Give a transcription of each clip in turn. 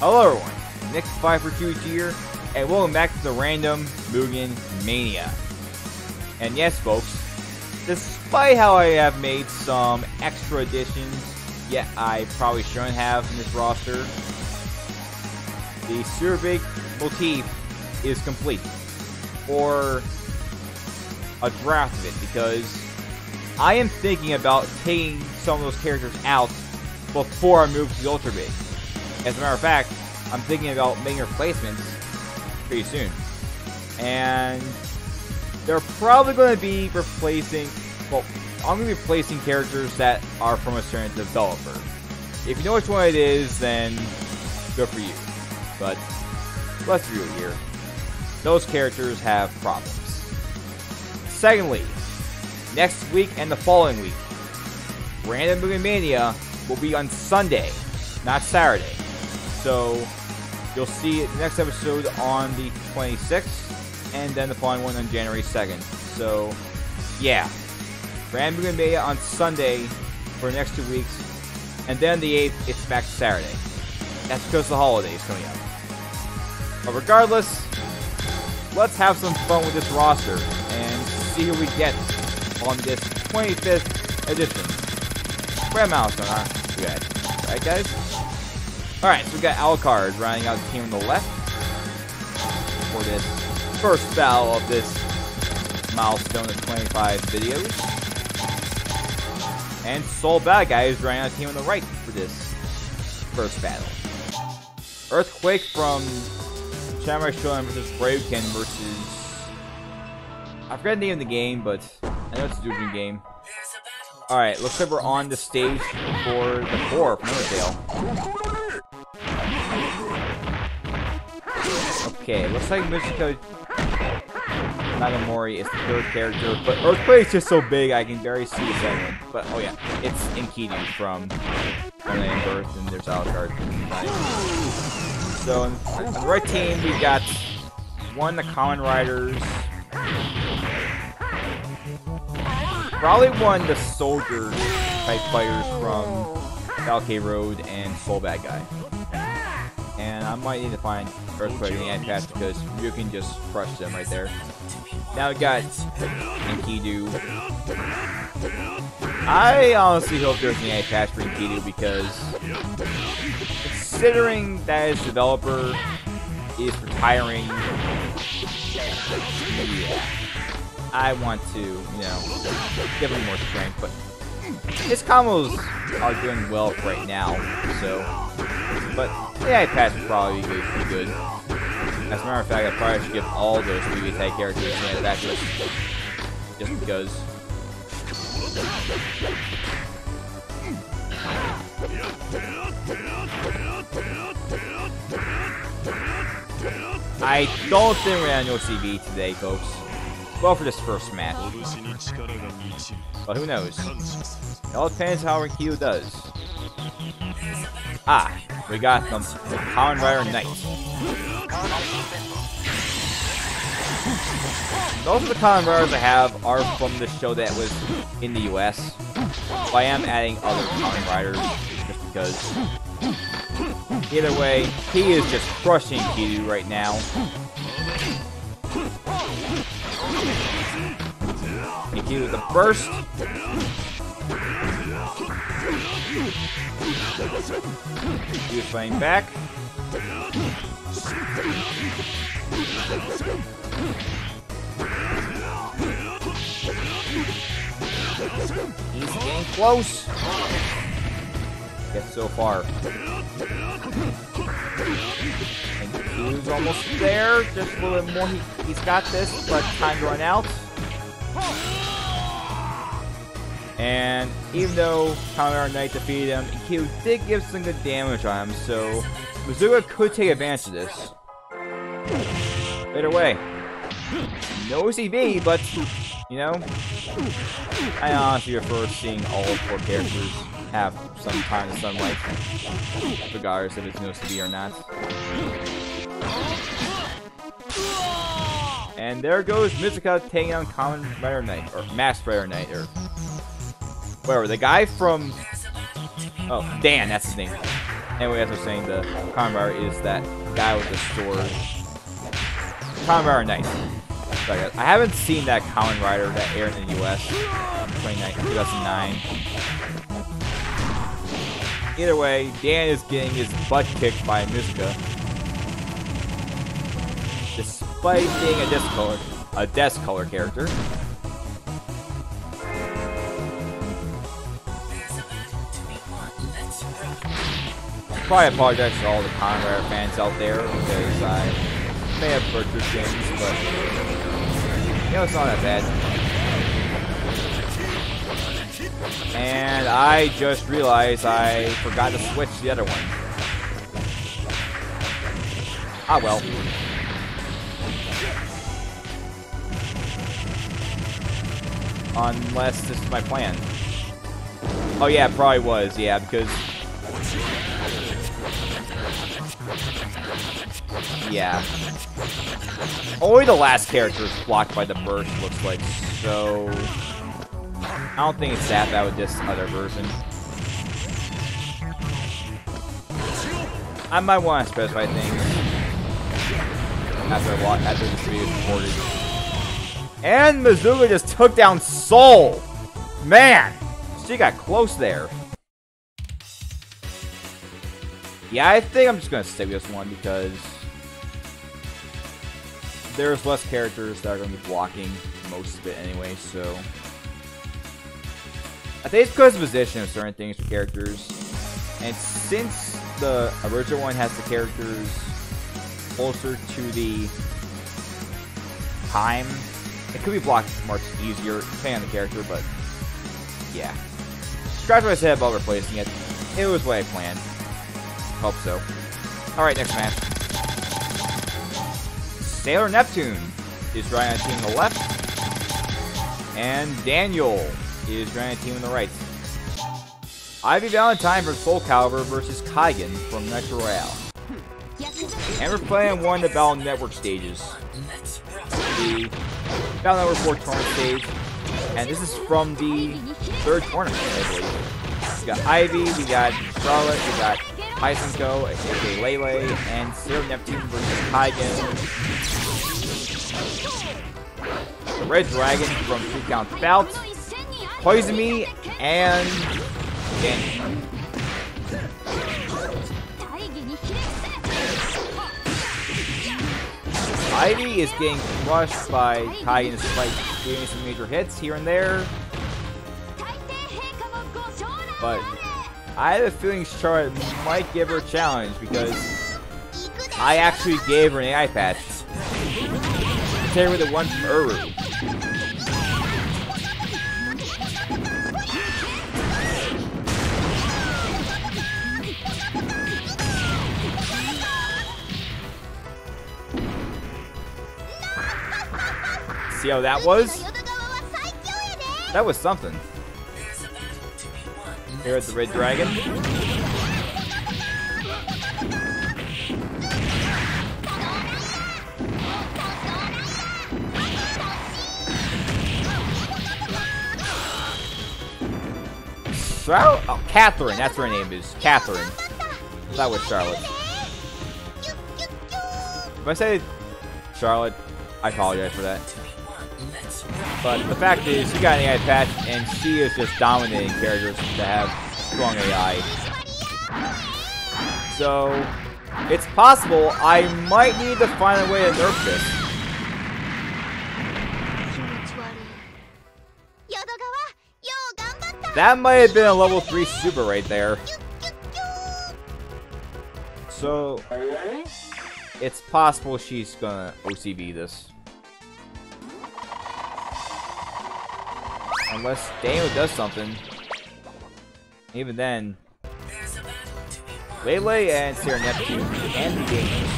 Hello everyone, Nick Pfeiffer 2 here, and welcome back to the Random Mugen Mania. And yes folks, despite how I have made some extra additions, yet I probably shouldn't have in this roster, the Super Big motif is complete. Or a draft of it, because I am thinking about taking some of those characters out before I move to the Ultra Big. As a matter of fact, I'm thinking about making replacements pretty soon. And they're probably going to be replacing, well, I'm going to be replacing characters that are from a certain developer. If you know which one it is, then good for you. But let's be real here. Those characters have problems. Secondly, next week and the following week, Random Mugen Mania will be on Sunday, not Saturday. So you'll see the next episode on the 26th, and then the following one on January 2nd. So, yeah. Random Mugen Mania on Sunday for the next two weeks, and then the 8th, it's back to Saturday. That's because the holidays coming up. But regardless, let's have some fun with this roster and see who we get on this 25th edition. Red milestone, huh? Good. Right, guys? Alright, so we've got Alucard running out the team on the left for this first battle of this milestone of 25 videos. And Sol Badguy is running out the team on the right for this first battle. Earthquake from Samurai Shodown versus Bravekin versus... I forget the name of the game, but I know it's a Doujin game. Alright, looks like we're on the stage for the four from Undertale. Okay, looks like Mizuka Nagamori is the third character, but Earthquake is just so big I can barely see the second. But, oh yeah, it's Enkidu from Online Birth, and there's Alucard. So, on the right team, we've got one the Kamen Riders, probably one the soldier type fighters from Battle K-Road and Sol Badguy. And I might need to find Earthquake and the ad because you can just crush them right there. Now we got Enkidu. I honestly hope there's an patch for Enkidu because considering that his developer is retiring, yeah, I want to, you know, give him more strength, but his combos are doing well right now, so, but yeah, patch would probably be good. As a matter of fact, I probably should give all those type characters an to just because. I don't think we're gonna no CV today, folks. Well, for this first match. But who knows? It all depends how Rikido does. Ah, we got them. The Kamen Rider Knight. Most of the Kamen Riders I have are from the show that was in the US. But I am adding other Kamen Riders just because. Either way, he is just crushing Kidu right now. Kidu with the burst. He playing back. He's getting close. Gets so far. Q's almost there. Just a little bit more. He, he's got this, but time to run out. And even though Kamen Knight defeated him, Q did give some good damage on him, so Mizuka could take advantage of this. Right away. No CV, but, you know, I honestly prefer seeing all four characters have some kind of sunlight, regardless if it's no CV or not. And there goes Mizuka taking on Kamen Rider Knight, or Masked Rider Knight, or whatever. The guy from... Oh, Dan, that's his name. Anyway, as I was saying, the Kamen Rider is that guy with the sword. Kamen Rider Knight. I haven't seen that Kamen Rider that aired in the US 2009. Either way, Dan is getting his butt kicked by Mizuka. Despite being a disc color, a desk color character. Probably apologize to all the Rider fans out there because I may have butchered things, but you know it's not that bad. And I just realized I forgot to switch the other one. Ah well. Unless this is my plan. Oh yeah, probably was, yeah, because Yeah. Only the last character is blocked by the burst, looks like, so... I don't think it's that bad with this other version. I might want to specify things after, after this video is recorded. And Mizuka just took down Soul! Man! She got close there. Yeah, I think I'm just to stick with this one because there's less characters that are to be blocking most of it anyway, so... I think it's because of position of certain things for characters. And since the original one has the characters closer to the time, it could be blocked much easier, depending on the character, but yeah. Scratch my head about replacing it. It was what I planned. Hope so. Alright, next match. Sailor Neptune is riding on team on the left. And Daniel is on team on the right. Ivy Valentine versus Soul Calibur versus Kaigen from Nitro Royale. And we're playing one of the Battle Network stages. The Battle Network 4 tournament stage. And this is from the third tournament, I believe. We got Ivy, we got Charlotte, we got Hsien-Ko, aka Lei-Lei, and Sailor Neptune versus Kaigen. The Red Dragon from Two Count Bout, Koizumi, and Danny. Ivy is getting crushed by Kaigen despite doing some major hits here and there. But I have a feeling Charlotte might give her a challenge because I actually gave her an AI patch. Compare with the one from Uru. See how that was? That was something here at the Red Dragon. Charlotte? Oh, Catherine. That's her name is. Catherine. That was Charlotte. If I say Charlotte, I apologize for that. But the fact is, she got an AI patch, and she is just dominating characters that have strong AI. So, it's possible I might need to find a way to nerf this. That might have been a level 3 super right there. So, it's possible she's gonna OCV this. Unless Daniel does something. Even then, Lei-Lei and Sailor Neptune can be dangerous.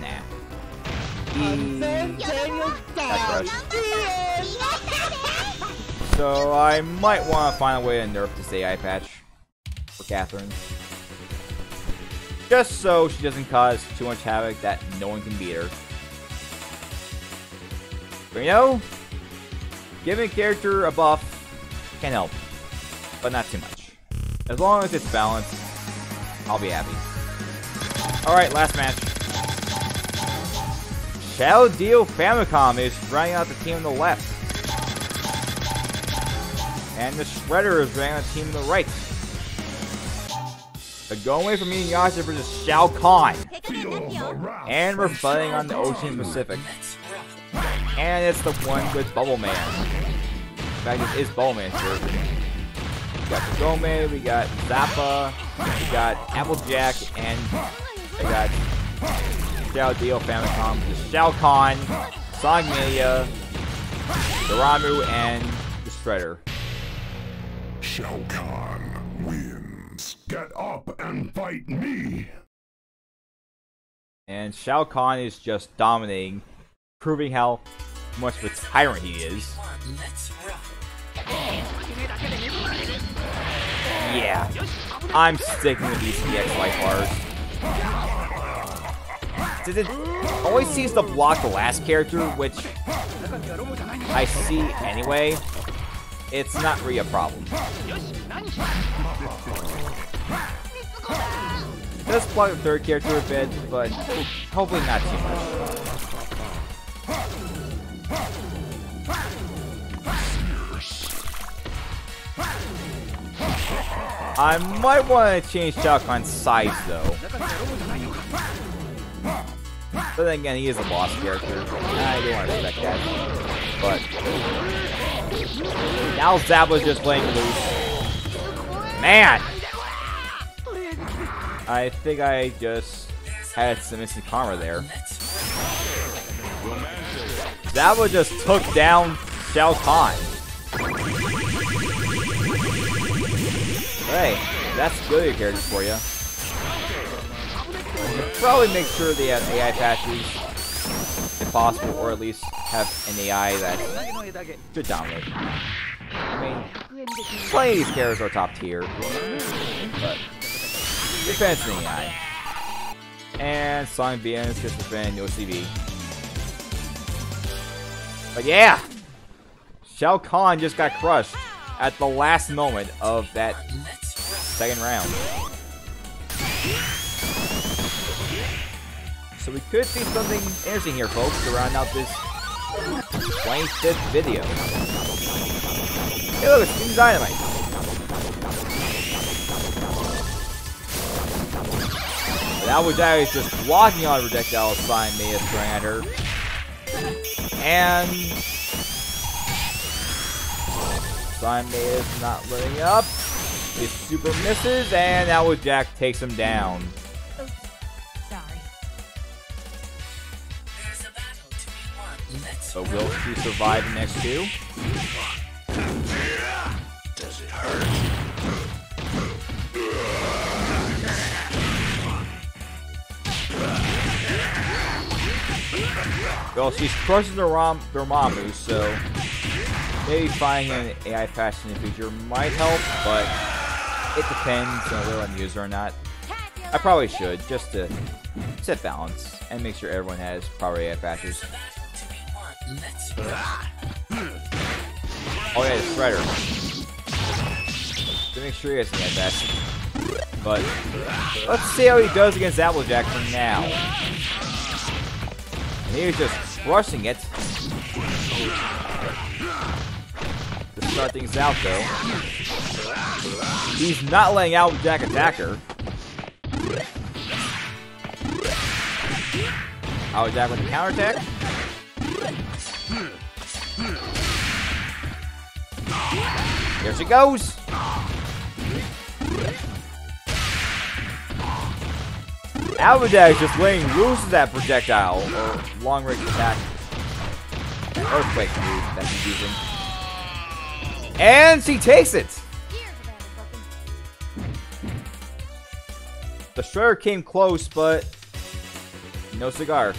Nah. So I might want to find a way to nerf this AI patch Catherine. Just so she doesn't cause too much havoc that no one can beat her. You know, giving a character a buff can help, but not too much. As long as it's balanced, I'll be happy. Alright, last match. Shadow Dio Famicom is running out the team on the left. And the Shredder is running out the team on the right. But going away from Inuyasha versus Shao Kahn. And we're fighting on the Ocean Pacific. And it's the one with Bubble Man. In fact, it is Bubble Man's version. We got Gome, we got Zappa, we got Applejack, and I got Shao Dio Famicom, Shao Kahn, Sonic Mania, Dormammu, and the Shredder. Shao Kahn wins. Get up and fight me! And Shao Kahn is just dominating, proving how much of a tyrant he is. Yeah, I'm sticking with these life bars. Does it always seems to block the last character, which I see anyway. It's not really a problem. Does block the third character a bit, but hopefully not too much. I might want to change Shao Kahn's size though. But then again, he is a boss character. I don't want to expect that. But now Zappa's just playing loose. Man! I think I just had some instant karma there. Zappa just took down Shao Kahn. Hey, that's good characters for you. Probably make sure they have AI patches, if possible, or at least have an AI that should dominate. I mean, of these characters are top tier, but depends on AI. And Sonic is just defend OCV. But yeah! Shao Kahn just got crushed at the last moment of that second round. So we could see something interesting here, folks, to round out this 25th video. Hey, look, it's Dynamite. Dagger is just walking on projectile sign Mia her. And Slime is not letting up. His super misses, and Jack takes him down. But will she survive the next two? Well, she's crushing the Ram Dormammu, so maybe finding an AI patch in the future might help, but it depends on whether I'm user or not. I probably should, just to set balance and make sure everyone has proper AI patches. Oh yeah, Shredder. To make sure he has any that. But let's see how he does against Applejack for now. He's just crushing it. To start things out though. He's not letting Applejack attack her. Oh, Applejack with the counterattack. Here she goes. Applejack just laying loose of that projectile or long range attack. Earthquake move that he's using. And she takes it! The Shredder came close, but no cigar.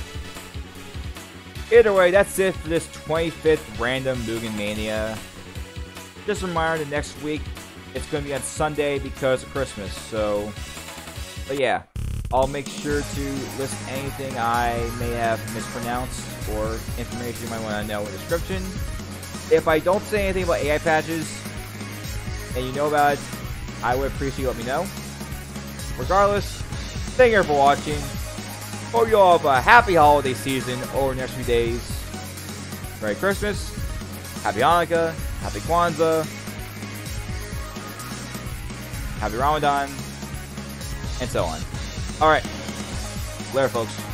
Either way, that's it for this 25th Random Mugen Mania. Just a reminder next week it's going to be on Sunday because of Christmas. So, but yeah, I'll make sure to list anything I may have mispronounced or information you might want to know in the description. If I don't say anything about AI patches and you know about it, I would appreciate you let me know. Regardless, thank you for watching. Hope you all have a happy holiday season over the next few days. Merry Christmas, Happy Hanukkah, Happy Kwanzaa, Happy Ramadan, and so on. Alright, later folks.